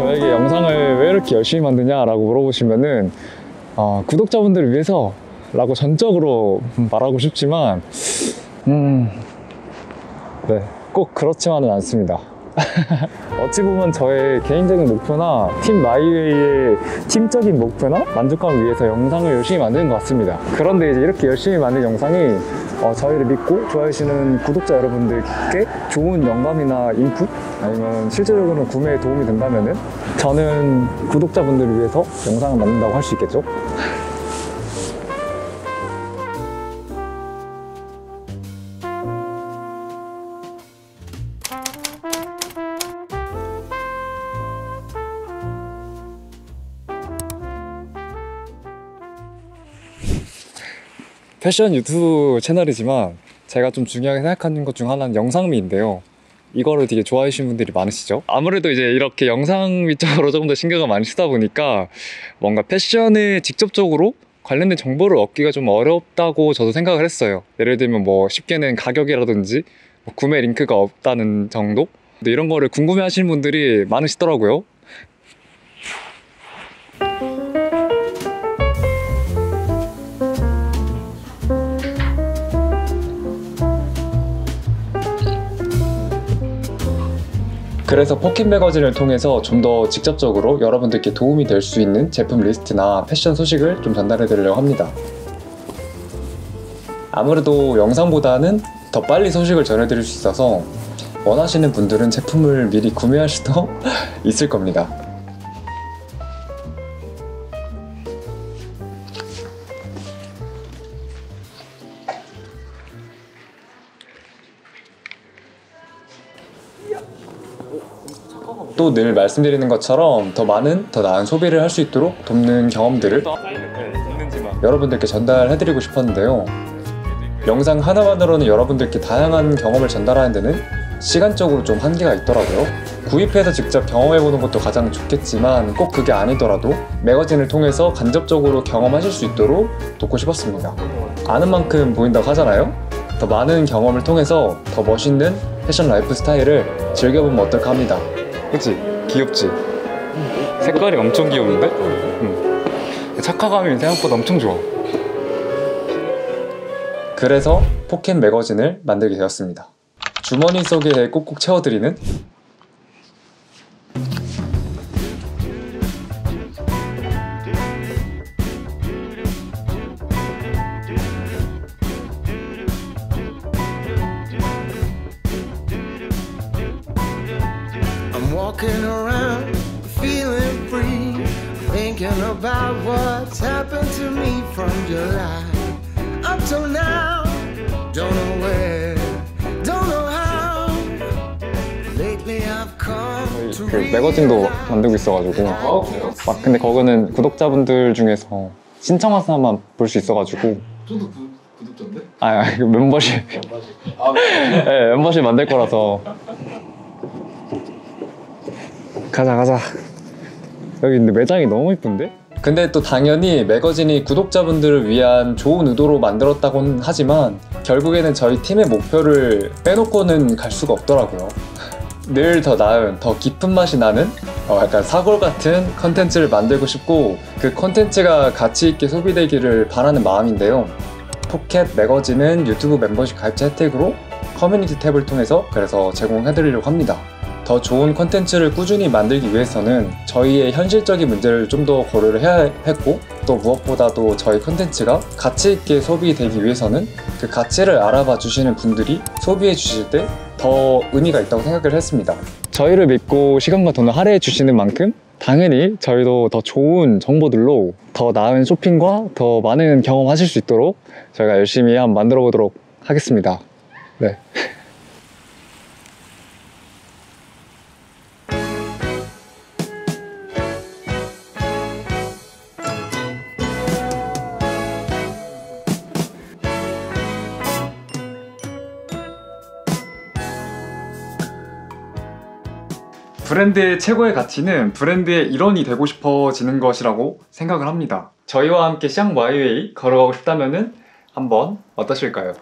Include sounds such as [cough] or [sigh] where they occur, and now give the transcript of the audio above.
저에게 영상을 왜 이렇게 열심히 만드냐 라고 물어보시면은 어, 구독자분들을 위해서 라고 전적으로 말하고 싶지만 음, 네, 꼭 그렇지만은 않습니다. [laughs] 어찌 보면 저의 개인적인 목표나 팀 마이웨이의 팀적인 목표나 만족감을 위해서 영상을 열심히 만드는 것 같습니다. 그런데 이제 이렇게 열심히 만든 영상이 어, 저희를 믿고 좋아해주시는 구독자 여러분들께 좋은 영감이나 인풋 아니면 실제적으로 구매에 도움이 된다면은 저는 구독자분들을 위해서 영상을 만든다고 할 수 있겠죠? 패션 유튜브 채널이지만 제가 좀 중요하게 생각하는 것 중 하나는 영상미인데요. 이거를 되게 좋아해 주시는 분들이 많으시죠? 아무래도 이제 이렇게 영상미 쪽으로 [laughs] 조금 더 신경을 많이 쓰다 보니까 뭔가 패션에 직접적으로 관련된 정보를 얻기가 좀 어렵다고 저도 생각을 했어요. 예를 들면 뭐 쉽게는 가격이라든지 뭐 구매 링크가 없다는 정도? 근데 이런 거를 궁금해 하시는 분들이 많으시더라고요. 그래서 포켓 매거진을 통해서 좀 더 직접적으로 여러분들께 도움이 될 수 있는 제품 리스트나 패션 소식을 좀 전달해 드리려고 합니다. 아무래도 영상보다는 더 빨리 소식을 전해드릴 수 있어서 원하시는 분들은 제품을 미리 구매할 수도 [laughs] 있을 겁니다. 또 늘 말씀드리는 것처럼 더 많은 더 나은 소비를 할 수 있도록 돕는 경험들을 여러분들께 전달해드리고 싶었는데요. 영상 하나만으로는 여러분들께 다양한 경험을 전달하는 데는 시간적으로 좀 한계가 있더라고요. 구입해서 직접 경험해보는 것도 가장 좋겠지만 꼭 그게 아니더라도 매거진을 통해서 간접적으로 경험하실 수 있도록 돕고 싶었습니다. 아는 만큼 보인다고 하잖아요? 더 많은 경험을 통해서 더 멋있는 패션 라이프 스타일을 즐겨보면 어떨까 합니다. 그치? 귀엽지? 색깔이 엄청 귀여운데? 응. 착화감이 생각보다 엄청 좋아. 그래서 포켓 매거진을 만들게 되었습니다. 주머니 속에 꼭꼭 채워드리는 I'm walking around feeling free, thinking about what's happened to me from July up till now. Don't know where, don't know how. Lately I've come to 그 매거진도 만들고 있어가지고 막 근데 거기는 구독자분들 중에서 신청하사만 볼 수 있어가지고 저도 구, 구독자인데? 아, 아 멤버십 아, 네, 멤버십 만들 거라서 가자 가자 여기 근데 매장이 너무 이쁜데? 근데 또 당연히 매거진이 구독자분들을 위한 좋은 의도로 만들었다고는 하지만 결국에는 저희 팀의 목표를 빼놓고는 갈 수가 없더라고요 [laughs] 늘 더 나은, 더 깊은 맛이 나는 어, 약간 사골 같은 컨텐츠를 만들고 싶고 그 컨텐츠가 가치 있게 소비되기를 바라는 마음인데요 포켓 매거진은 유튜브 멤버십 가입자 혜택으로 커뮤니티 탭을 통해서 그래서 제공해드리려고 합니다. 더 좋은 콘텐츠를 꾸준히 만들기 위해서는 저희의 현실적인 문제를 좀 더 고려를 해야 했고 또 무엇보다도 저희 콘텐츠가 가치 있게 소비되기 위해서는 그 가치를 알아봐 주시는 분들이 소비해 주실 때 더 의미가 있다고 생각을 했습니다. 저희를 믿고 시간과 돈을 할애해 주시는 만큼 당연히 저희도 더 좋은 정보들로 더 나은 쇼핑과 더 많은 경험하실 수 있도록 저희가 열심히 한번 만들어 보도록 하겠습니다. 네. 브랜드의 최고의 가치는 브랜드의 일원이 되고 싶어지는 것이라고 생각을 합니다. 저희와 함께 샹 와이웨이 걸어가고 싶다면 은 한번 어떠실까요?